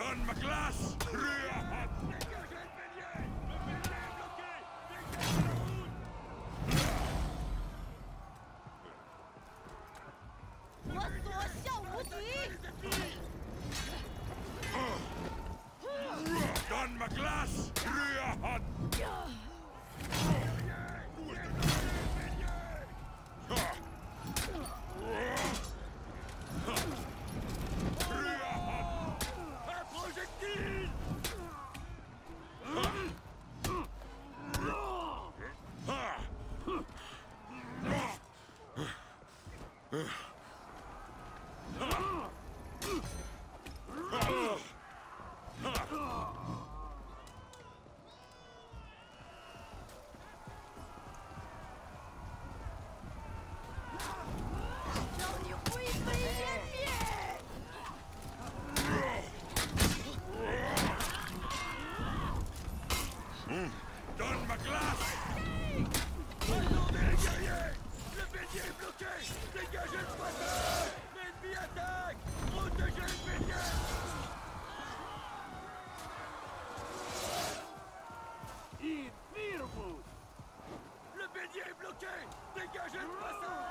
Donne ma Hmm. Don McGlass! Dégagez de passage.